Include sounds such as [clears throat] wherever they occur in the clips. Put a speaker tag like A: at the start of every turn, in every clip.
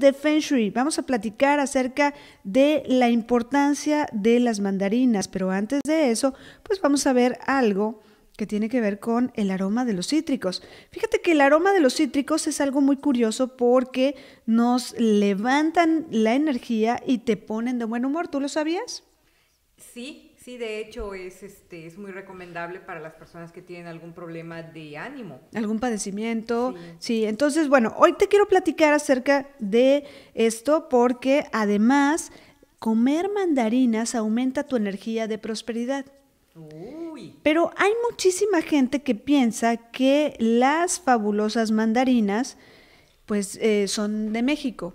A: de Feng. Vamos a platicar acerca de la importancia de las mandarinas, pero antes de eso, pues vamos a ver algo que tiene que ver con el aroma de los cítricos. Fíjate que el aroma de los cítricos es algo muy curioso porque nos levantan la energía y te ponen de buen humor. ¿Tú lo sabías?
B: Sí, Sí, de hecho es, este, es muy recomendable para las personas que tienen algún problema de ánimo.
A: Algún padecimiento. Sí. entonces, bueno, hoy te quiero platicar acerca de esto porque además comer mandarinas aumenta tu energía de prosperidad. Uy. Pero hay muchísima gente que piensa que las fabulosas mandarinas pues eh, son de México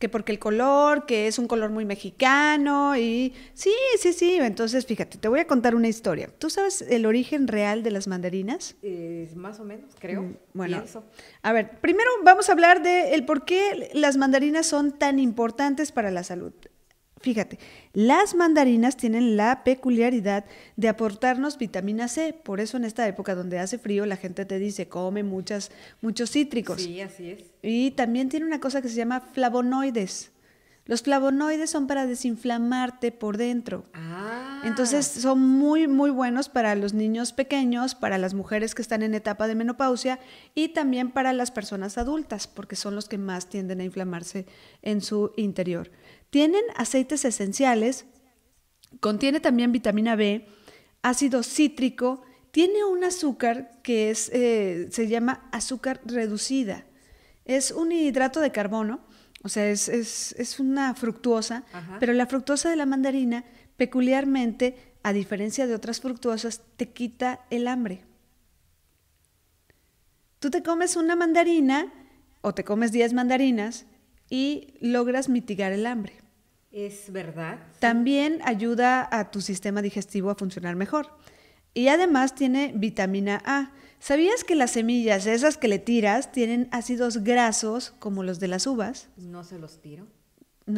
A: que porque el color, que es un color muy mexicano y sí, sí, sí. Entonces, fíjate, te voy a contar una historia. ¿Tú sabes el origen real de las mandarinas?
B: Eh, más o menos, creo. Mm,
A: bueno, a ver, primero vamos a hablar de el por qué las mandarinas son tan importantes para la salud. Fíjate, las mandarinas tienen la peculiaridad de aportarnos vitamina C, por eso en esta época donde hace frío la gente te dice come muchas, muchos cítricos.
B: Sí, así es.
A: Y también tiene una cosa que se llama flavonoides. Los flavonoides son para desinflamarte por dentro. Ah. Entonces son muy, muy buenos para los niños pequeños, para las mujeres que están en etapa de menopausia y también para las personas adultas, porque son los que más tienden a inflamarse en su interior. Tienen aceites esenciales, contiene también vitamina B, ácido cítrico, tiene un azúcar que es, eh, se llama azúcar reducida. Es un hidrato de carbono, o sea, es, una fructuosa, pero la fructuosa de la mandarina, peculiarmente, a diferencia de otras fructuosas, te quita el hambre. Tú te comes una mandarina o te comes 10 mandarinas y logras mitigar el hambre.
B: Es verdad.
A: También ayuda a tu sistema digestivo a funcionar mejor. Y además tiene vitamina A. ¿Sabías que las semillas, esas que le tiras, tienen ácidos grasos como los de las uvas?
B: No se los tiro.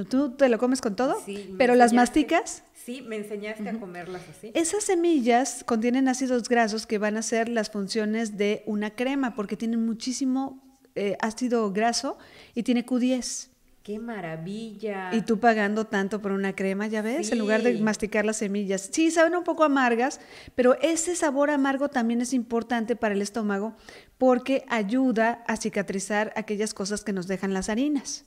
A: ¿Tú te lo comes con todo? Sí. ¿Pero las masticas?
B: Sí, me enseñaste a comerlas así.
A: Esas semillas contienen ácidos grasos que van a ser las funciones de una crema porque tienen muchísimo eh, ácido graso y tiene Q10.
B: ¡Qué maravilla!
A: Y tú pagando tanto por una crema, ya ves, en lugar de masticar las semillas. Sí, saben un poco amargas, pero ese sabor amargo también es importante para el estómago porque ayuda a cicatrizar aquellas cosas que nos dejan las harinas.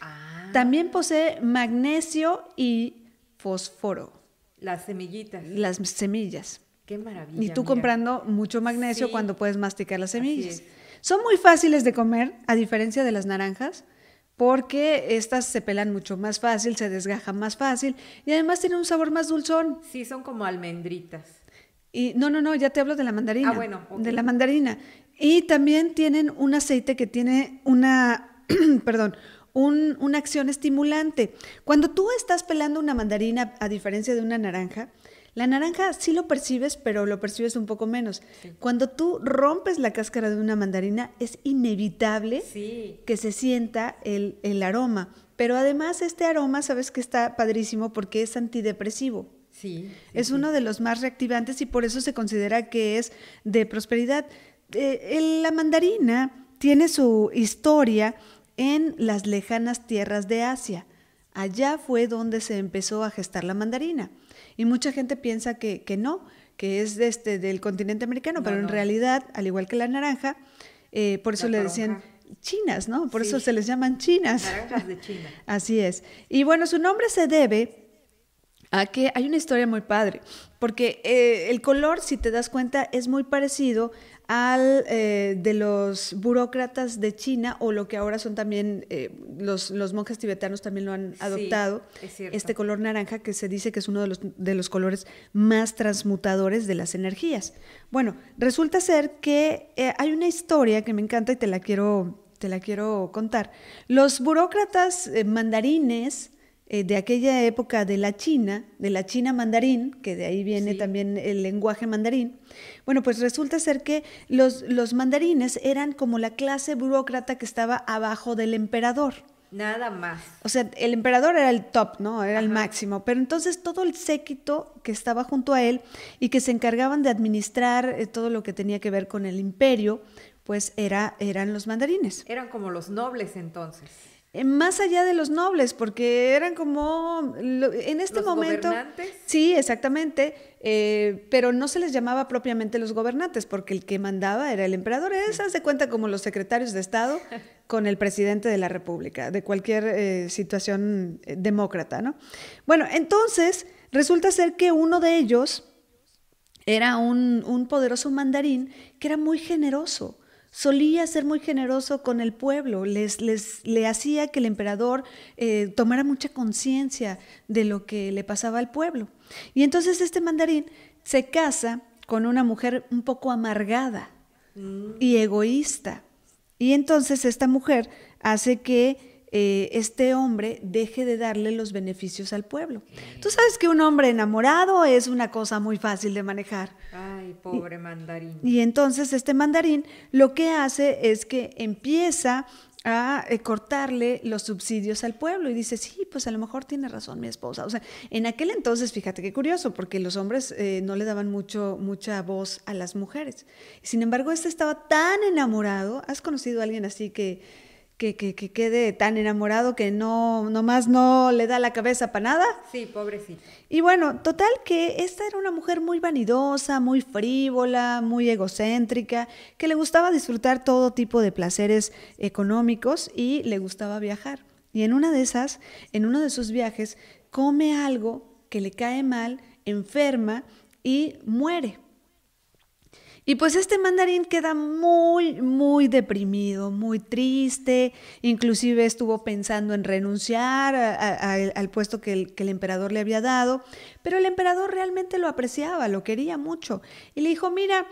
A: Ah. También posee magnesio y fósforo.
B: Las semillitas.
A: Las semillas.
B: Qué maravilla.
A: Y tú comprando mucho magnesio cuando puedes masticar las semillas. Son muy fáciles de comer, a diferencia de las naranjas porque estas se pelan mucho más fácil, se desgajan más fácil y además tienen un sabor más dulzón.
B: Sí, son como almendritas.
A: Y no, no, no, ya te hablo de la mandarina.
B: Ah, bueno.
A: De la mandarina. Y también tienen un aceite que tiene una, [clears throat] perdón, una acción estimulante. Cuando tú estás pelando una mandarina, a diferencia de una naranja, la naranja sí lo percibes, pero lo percibes un poco menos. Cuando tú rompes la cáscara de una mandarina, es inevitable que se sienta el, aroma. Pero además este aroma, sabes que está padrísimo porque es antidepresivo.
B: Sí,
A: es uno de los más reactivantes y por eso se considera que es de prosperidad. Eh, la mandarina tiene su historia en las lejanas tierras de Asia. Allá fue donde se empezó a gestar la mandarina. Y mucha gente piensa que, no, que es de este, del continente americano, pero en realidad, al igual que la naranja, eh, por eso le decían chinas, ¿no? Por eso se les llaman chinas.
B: Naranjas de China. [laughs]
A: Así es. Y bueno, su nombre se debe a que hay una historia muy padre, porque eh, el color, si te das cuenta, es muy parecido al eh, de los burócratas de China o lo que ahora son también eh, los, los, monjes tibetanos también lo han adoptado, este color naranja que se dice que es uno de los, de los colores más transmutadores de las energías. Bueno, resulta ser que eh, hay una historia que me encanta y te la quiero, te la quiero contar. Los burócratas mandarines eh, de aquella época de la China, de la China mandarín, que de ahí viene también el lenguaje mandarín, bueno, pues resulta ser que los, los mandarines eran como la clase burócrata que estaba abajo del emperador.
B: Nada más.
A: O sea, el emperador era el top, ¿no? Era el máximo. Pero entonces todo el séquito que estaba junto a él y que se encargaban de administrar eh, todo lo que tenía que ver con el imperio, pues era, eran los mandarines.
B: Eran como los nobles entonces.
A: Eh, más allá de los nobles, porque eran como en este
B: ¿Los
A: momento.
B: Gobernantes?
A: Sí, exactamente. eh, pero no se les llamaba propiamente los gobernantes, porque el que mandaba era el emperador. Esas de cuenta como los secretarios de Estado [laughs] con el presidente de la República, de cualquier eh, situación demócrata, ¿no? Bueno, entonces resulta ser que uno de ellos era un, un poderoso mandarín que era muy generoso solía ser muy generoso con el pueblo, les, les le hacía que el emperador eh, tomara mucha conciencia de lo que le pasaba al pueblo. Y entonces este mandarín se casa con una mujer un poco amargada y egoísta. Y entonces esta mujer hace que eh, este hombre deje de darle los beneficios al pueblo. Tú sabes que un hombre enamorado es una cosa muy fácil de manejar.
B: Ay, pobre mandarín.
A: Y entonces este mandarín lo que hace es que empieza a eh, cortarle los subsidios al pueblo y dice, sí, pues a lo mejor tiene razón mi esposa. O sea, en aquel entonces, fíjate qué curioso, porque los hombres eh, no le daban mucho, mucha voz a las mujeres. Sin embargo, este estaba tan enamorado. ¿Has conocido a alguien así que que, que, que quede tan enamorado que no, nomás no le da la cabeza para nada.
B: Sí, pobrecito.
A: Y bueno, total que esta era una mujer muy vanidosa, muy frívola, muy egocéntrica, que le gustaba disfrutar todo tipo de placeres económicos y le gustaba viajar. Y en una de esas, en uno de sus viajes, come algo que le cae mal, enferma y muere. Y pues este mandarín queda muy, muy deprimido, muy triste, inclusive estuvo pensando en renunciar a, a, al puesto que el, que el, emperador le había dado, pero el emperador realmente lo apreciaba, lo quería mucho, y le dijo, mira,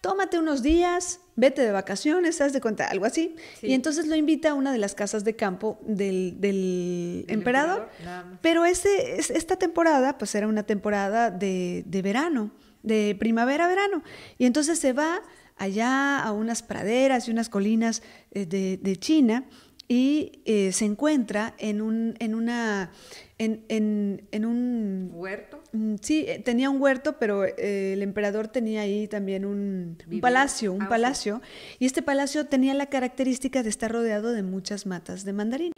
A: tómate unos días, vete de vacaciones, haz de cuenta, algo así, sí. y entonces lo invita a una de las casas de campo del, del emperador, emperador pero ese, esta temporada, pues era una temporada de, de verano, de primavera a verano. Y entonces se va allá a unas praderas y unas colinas de, de China y eh, se encuentra en un, en una, en, en, en un...
B: ¿Huerto?
A: Sí, tenía un huerto, pero eh, el emperador tenía ahí también un, un palacio, un ah, palacio, sí. y este palacio tenía la característica de estar rodeado de muchas matas de mandarina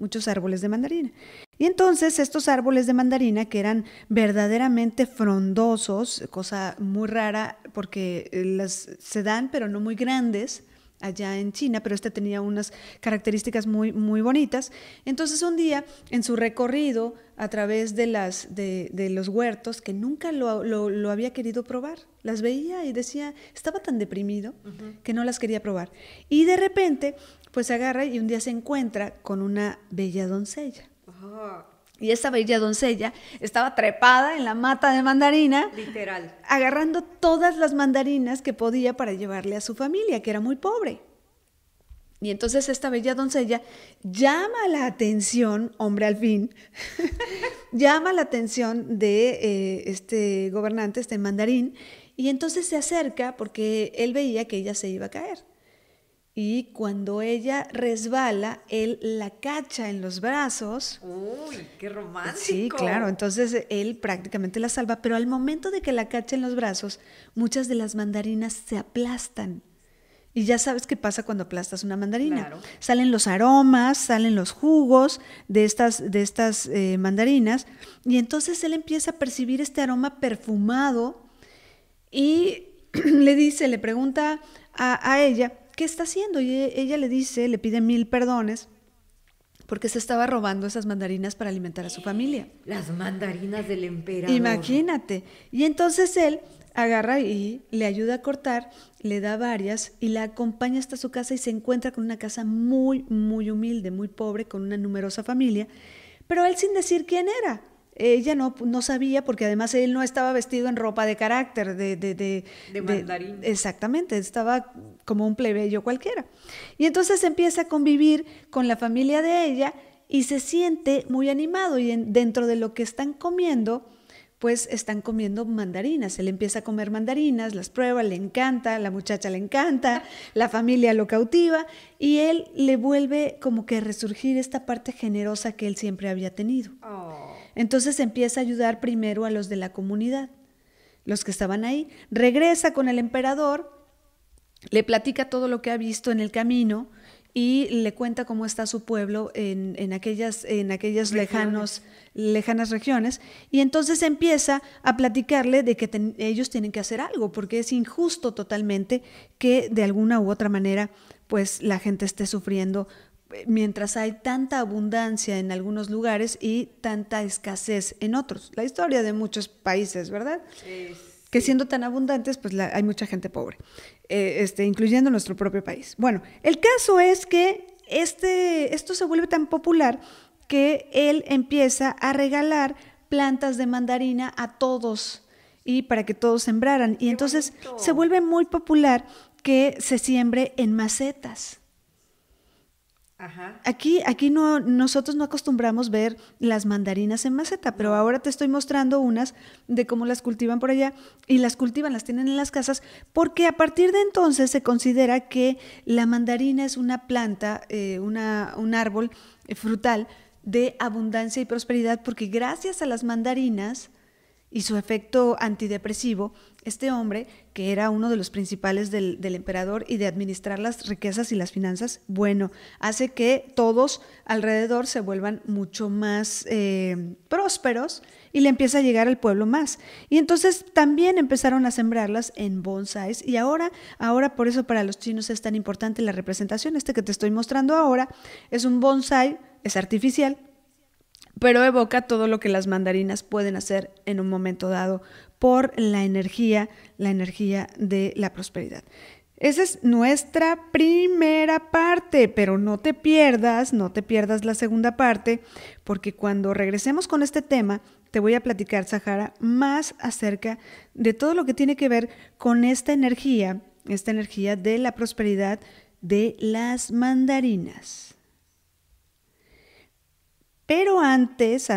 A: muchos árboles de mandarina. Y entonces estos árboles de mandarina que eran verdaderamente frondosos, cosa muy rara porque las se dan pero no muy grandes allá en China, pero este tenía unas características muy, muy bonitas. Entonces un día en su recorrido a través de, las, de, de los huertos, que nunca lo, lo, lo, había querido probar, las veía y decía, estaba tan deprimido uh -huh. que no las quería probar. Y de repente pues se agarra y un día se encuentra con una bella doncella.
B: Oh.
A: Y esta bella doncella estaba trepada en la mata de mandarina.
B: Literal.
A: Agarrando todas las mandarinas que podía para llevarle a su familia, que era muy pobre. Y entonces esta bella doncella llama la atención, hombre al fin, [laughs] llama la atención de eh, este gobernante, este mandarín, y entonces se acerca porque él veía que ella se iba a caer. Y cuando ella resbala, él la cacha en los brazos.
B: ¡Uy, qué romántico!
A: Sí, claro. Entonces él prácticamente la salva. Pero al momento de que la cacha en los brazos, muchas de las mandarinas se aplastan. Y ya sabes qué pasa cuando aplastas una mandarina.
B: Claro.
A: Salen los aromas, salen los jugos de estas, de estas eh, mandarinas. Y entonces él empieza a percibir este aroma perfumado. Y [clears throat] le dice, le pregunta a, a ella ¿qué está haciendo? Y ella le dice, le pide mil perdones porque se estaba robando esas mandarinas para alimentar a su familia.
B: Las mandarinas del emperador.
A: Imagínate. Y entonces él agarra y le ayuda a cortar, le da varias y la acompaña hasta su casa y se encuentra con una casa muy, muy humilde, muy pobre, con una numerosa familia, pero él sin decir quién era ella no, no sabía porque además él no estaba vestido en ropa de carácter, de... De, de,
B: de mandarín.
A: De, exactamente, estaba como un plebeyo cualquiera. Y entonces empieza a convivir con la familia de ella y se siente muy animado y en, dentro de lo que están comiendo, pues están comiendo mandarinas. Él empieza a comer mandarinas, las prueba, le encanta, la muchacha le encanta, [laughs] la familia lo cautiva y él le vuelve como que a resurgir esta parte generosa que él siempre había tenido.
B: Oh.
A: Entonces empieza a ayudar primero a los de la comunidad, los que estaban ahí. Regresa con el emperador le platica todo lo que ha visto en el camino y le cuenta cómo está su pueblo en, aquellas, en aquellas lejanos, lejanas regiones. Y entonces empieza a platicarle de que ellos tienen que hacer algo, porque es injusto totalmente que de alguna u otra manera pues la gente esté sufriendo mientras hay tanta abundancia en algunos lugares y tanta escasez en otros. La historia de muchos países, ¿verdad? Que siendo tan abundantes, pues hay mucha gente pobre. Eh, este, incluyendo nuestro propio país. Bueno, el caso es que este, esto se vuelve tan popular que él empieza a regalar plantas de mandarina a todos y para que todos sembraran. Y entonces se vuelve muy popular que se siembre en macetas. Aquí, aquí no, nosotros no acostumbramos ver las mandarinas en maceta, pero ahora te estoy mostrando unas de cómo las cultivan por allá y las cultivan, las tienen en las casas, porque a partir de entonces se considera que la mandarina es una planta, eh, una, un árbol frutal de abundancia y prosperidad, porque gracias a las mandarinas y su efecto antidepresivo, este hombre, que era uno de los principales del, emperador y de administrar las riquezas y las finanzas, bueno, hace que todos alrededor se vuelvan mucho más eh, prósperos y le empieza a llegar al pueblo más. Y entonces también empezaron a sembrarlas en bonsais y ahora, ahora por eso para los chinos es tan importante la representación. Este que te estoy mostrando ahora es un bonsai, es artificial, pero evoca todo lo que las mandarinas pueden hacer en un momento dado por la energía, la energía de la prosperidad. Esa es nuestra primera parte, pero no te pierdas, no te pierdas la segunda parte, porque cuando regresemos con este tema, te voy a platicar, Sahara, más acerca de todo lo que tiene que ver con esta energía, esta energía de la prosperidad de las mandarinas. Pero antes,